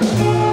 Bye.